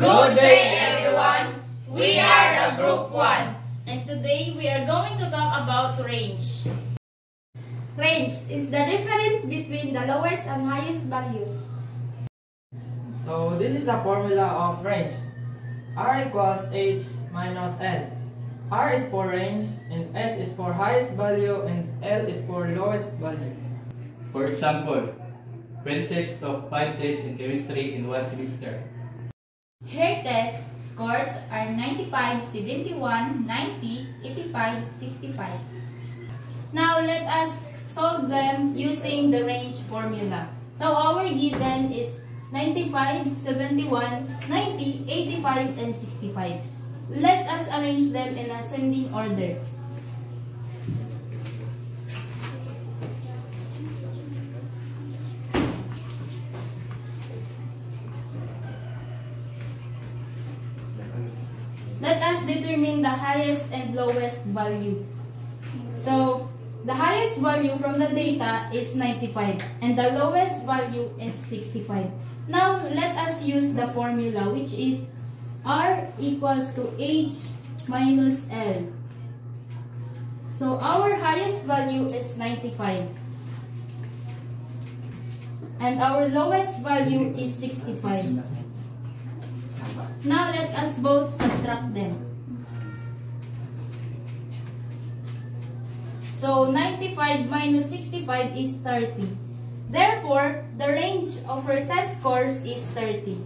Good day, everyone. We are the Group 1. And today we are going to talk about range. Range is the difference between the lowest and highest values. So this is the formula of range. R equals H minus L. R is for range and H is for highest value and L is for lowest value. For example, Princess took 5 tests in chemistry in one semester. Her test scores are 95, 71, 90, 85, 65. Now let us solve them using the range formula. So our given is 95, 71, 90, 85, and 65. Let us arrange them in ascending order. Let us determine the highest and lowest value. So, the highest value from the data is 95 and the lowest value is 65. Now, let us use the formula which is R equals to H minus L. So, our highest value is 95 and our lowest value is 65. Now let us both subtract them. So 95 minus 65 is 30. Therefore, the range of her test scores is 30.